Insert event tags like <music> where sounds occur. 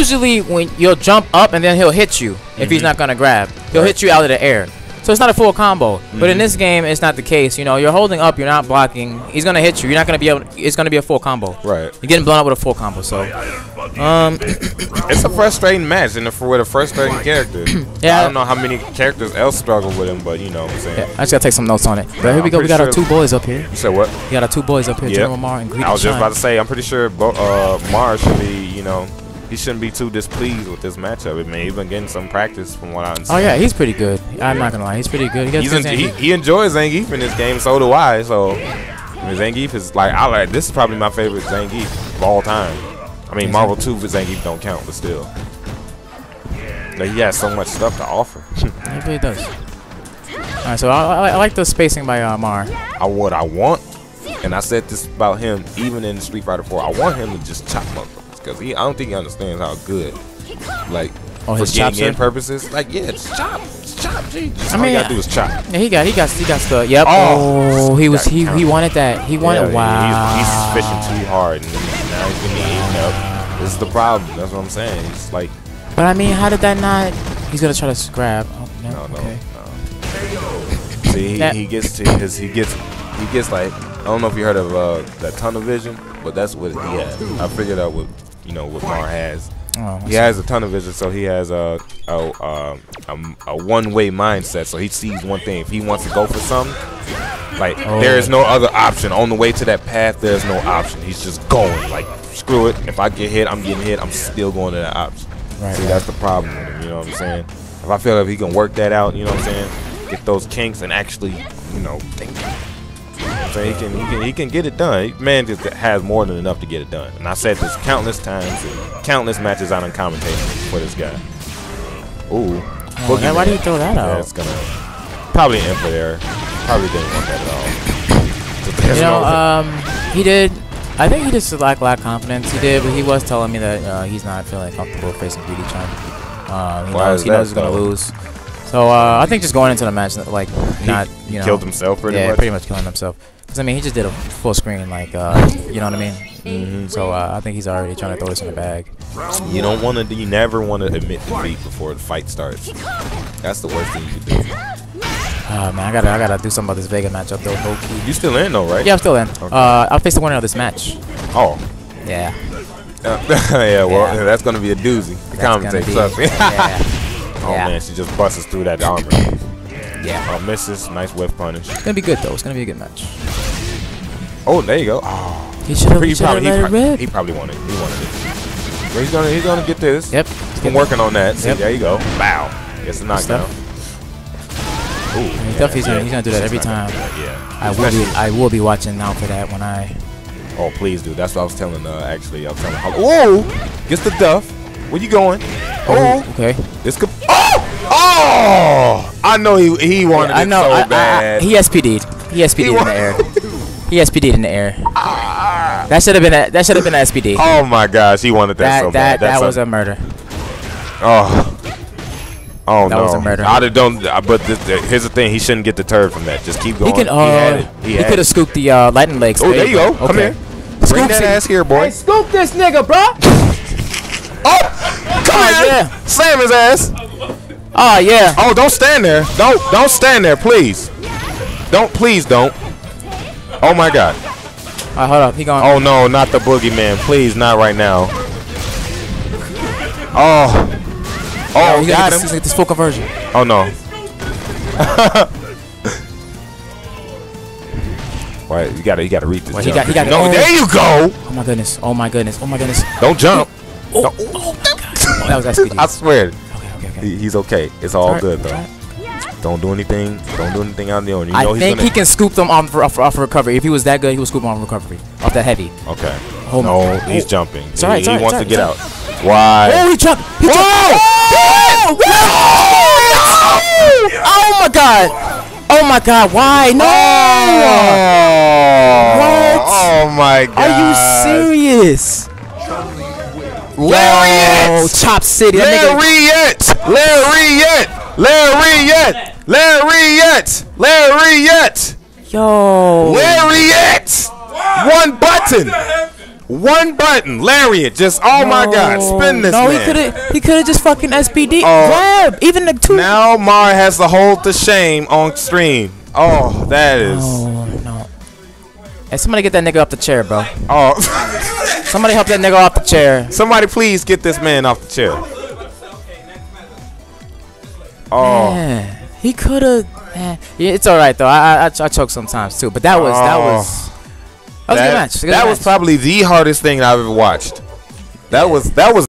usually when you'll jump up and then he'll hit you if he's not gonna grab. He'll hit you out of the air. So it's not a full combo. But in this game, it's not the case. You know, you're holding up, you're not blocking. He's gonna hit you. You're not gonna be able. It's gonna be a full combo. Right. You're getting blown up with a full combo. So, um, <clears throat> It's a frustrating match and for with a frustrating <coughs> character. Yeah. I don't know how many characters else struggle with him, but you know what I'm saying. yeah, I just gotta take some notes on it. But here we go. We got our two boys up here. You said what? We got our two boys up here, Yep. General Marr and Greedy I was just about to say, I'm pretty sure Bo- uh, Mars should be, you know, he shouldn't be too displeased with this matchup. I mean, he's been getting some practice from what I'm Oh yeah, he's pretty good. I'm not gonna lie, he's pretty good. He good en- he, he enjoys Zangief in this game, so do I. So, I mean, Zangief is like, I like, this is probably my favorite Zangief of all time. I mean, Marvel 2 for Zangief don't count, but still. Like, he has so much stuff to offer. <laughs> He really does. All right, so I, I, I like the spacing by uh, Marr. I what I want, and I said this about him even in Street Fighter 4. I want him to just chop motherfuckers because he. I don't think he understands how good, like, Oh, for his chops in purposes. Like, yeah, just chop, chop. I all mean, you gotta do is chop. Yeah, he got, he got, he got the. Yep. Oh. Oh, he was, he, he wanted that. He wanted. Yeah, wow. He's, he's fishing too hard, and now he's gonna be eaten up. This is the problem. That's what I'm saying. He's like, But I mean, how did that not? He's gonna try to grab. Oh, no, no, no, okay. no. See, he, he gets to his, he gets, he gets like, I don't know if you heard of uh, that tunnel vision, but that's what he has. I figured out what, you know, what Marr has. Oh, He has a ton of vision, so he has a a, um, a, a one-way mindset. So he sees one thing. If he wants to go for something, like there is no other option on the way to that path. There's no option. He's just going. Like screw it. If I get hit, I'm getting hit. I'm still going to that option. Right, See, right. that's the problem with him. You know what I'm saying? If I feel like he can work that out, you know what I'm saying? Get those kinks and actually, you know, think. So he can, he can, he can get it done. Man just has more than enough to get it done. And I said this countless times, countless matches I done commentated for this guy. Ooh, Oh, why do you throw that yeah, out? it's gonna probably an input error. Probably didn't want that at all. You know, um, he did. I think he just lacked lack confidence. He did, but he was telling me that uh, he's not feeling comfortable facing Greedy Chun. Uh, he Why knows he knows he's gonna lose. So uh, I think just going into the match, like not you know, killed himself pretty yeah, much. pretty much killing himself. Because I mean, he just did a full screen, like uh, you know what I mean. Mm-hmm. So uh, I think he's already trying to throw this in the bag. You don't want to. You never want to admit defeat before the fight starts. That's the worst thing you could do. Uh, man, I gotta I gotta do something about this Vega matchup though. Low key. You still in though, right? Yeah, I'm still in. Uh, I'll face the winner of this match. Oh. Yeah. <laughs> yeah. Well, Yeah. that's gonna be a doozy. The Trust me. <laughs> yeah. oh Yeah. man, she just busts through that armor. Yeah. Oh, misses. Nice whiff punish. It's gonna be good though. It's gonna be a good match. Oh, there you go. Oh. He should have He probably, he, let it probably, rip. he probably wanted. He wanted it. But he's gonna he's gonna get this. Yep. He's been working on that. See, Yep. there you go. Bow. Gets a knockdown. Ooh, definitely he's gonna, he's gonna do that every time. Yeah. I will be I will be watching now for that when I. Oh, please do. That's what I was telling. Uh, actually, I was telling. Whoa! Gets the duff. Where you going? Oh, Okay. this could. Oh! Oh! I know he he wanted I it know. so I, I, bad. I, he SPD'd. He SPD'd in the air. <laughs> He SPD'd in the air. That should have been a that should have been a SPD. oh my gosh, he wanted that, that so that bad. That's that was a murder. oh. Oh That no! was a murder. I'd have done, uh, but this, the, here's the thing: he shouldn't get deterred from that. Just keep going. He could he had uh it. He, he, could have scooped the uh, lightning legs. Oh, there you go. Come Okay. here. Bring that ass here, boy. scoop this nigga, bro. <laughs> Oh, come Oh, here. yeah. Slam his ass. Oh yeah. Oh, don't stand there. Don't don't stand there, please. Don't please don't. Oh my God. All right, hold up. He going. Oh no, not the boogeyman. Please, not right now. Oh. Oh, he's got this, him. he's this full conversion. Oh no. <laughs> Wait, you gotta you gotta read this. Wait, he got- he got- No, oh. there you go. Oh my goodness. Oh my goodness. Oh my goodness. Don't jump. Oh, oh, oh Don't- oh, that was SPD. <laughs> I swear, Okay, okay, he- he's okay. It's all Alright, good though. Don't do anything. Don't do anything out there. You know I think he can scoop them off, off, off recovery. If he was that good, he would scoop them off recovery. Off that heavy. Okay. Oh, no, he's oh. jumping. It's he he wants to get out. Why? Oh, he jumped. He Whoa! Oh, jumped. Oh! Oh my god. Oh my god. Why? No. What? Oh my god. Are you serious? Lariat! Oh, Chop City. That nigga- Lariat! Lariat! Lariat! Lariat! Lariat! Yo. Lariat! One button! One button, lariat. Just oh my god, spin this No, man. he could have. He could have just fucking SPD Oh. grab. Even the two. Now Marr has to hold the shame on stream. Oh, that is. Oh no. Hey, somebody get that nigga off the chair, bro. Oh, Somebody help that nigga off the chair. somebody please get this man off the chair. Oh, Man, he could have. Yeah, it's all right though. I, I I choke sometimes too, but that was that Oh. was that was a good match. A good that was probably the hardest thing I've ever watched. That was that was